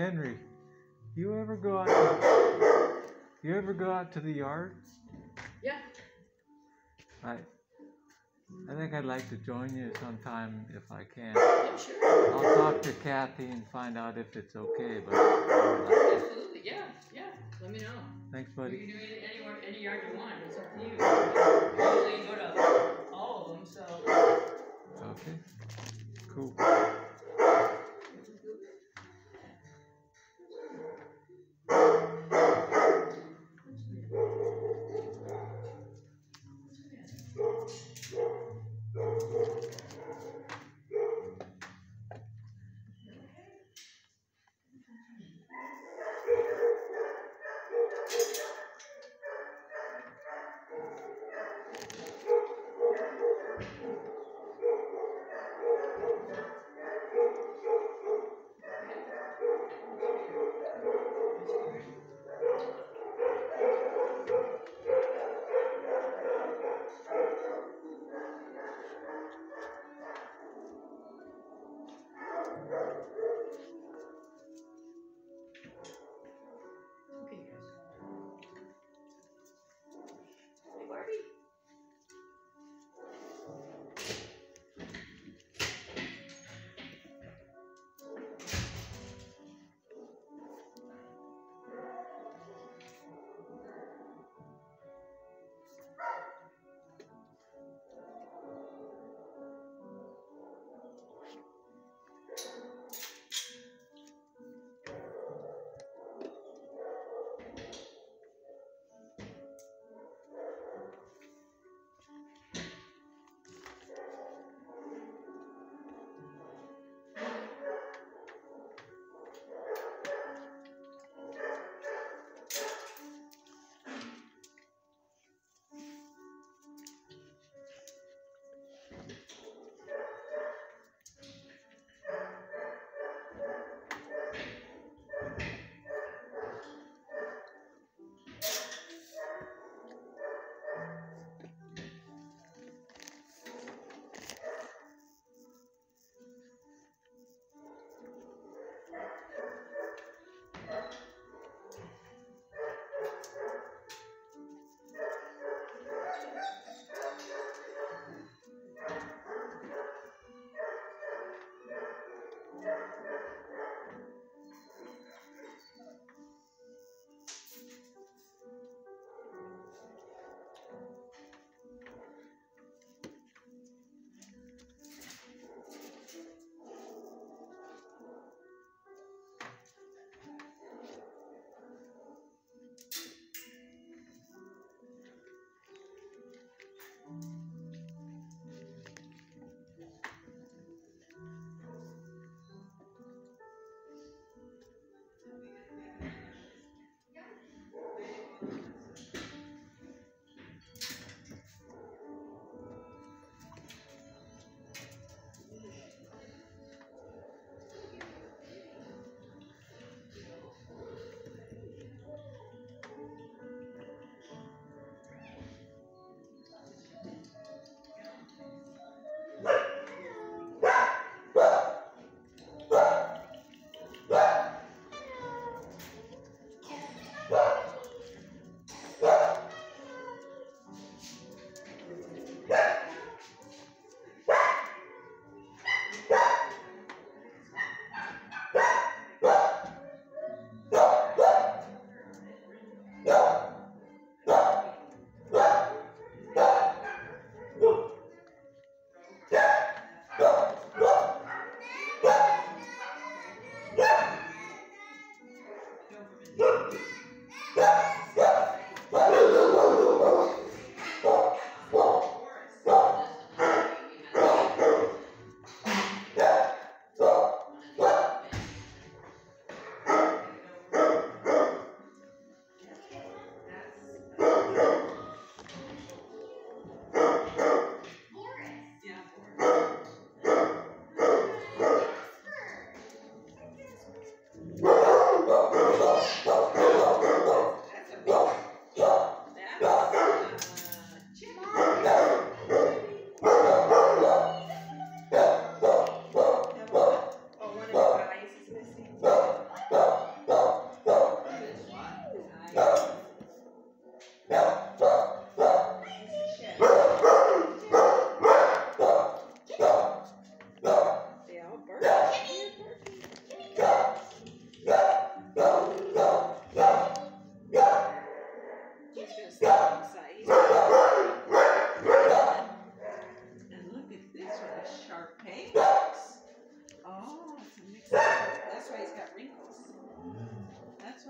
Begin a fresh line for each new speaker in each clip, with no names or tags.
Henry, you ever go out? To, you ever go out to the yard?
Yeah.
I, I think I'd like to join you sometime if I can.
Yeah, sure.
I'll talk to Kathy and find out if it's okay. But uh,
Absolutely, yeah, yeah, let me know.
thanks, buddy.
You can do it anywhere, any yard you want, it's up to you.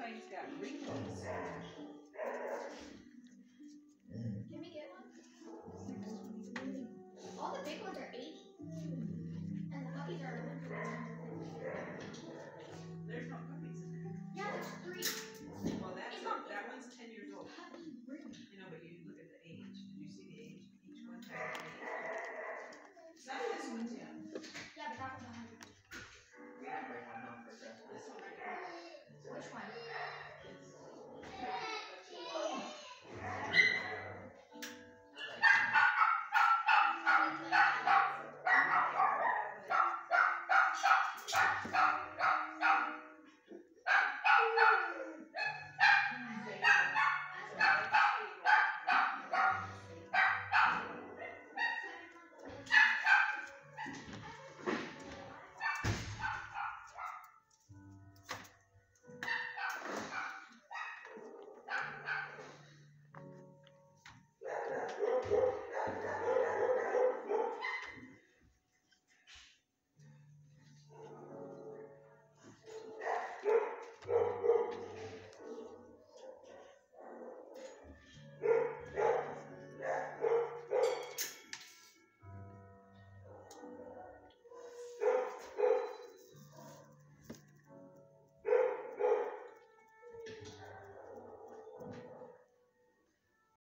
why he's got wrinkles.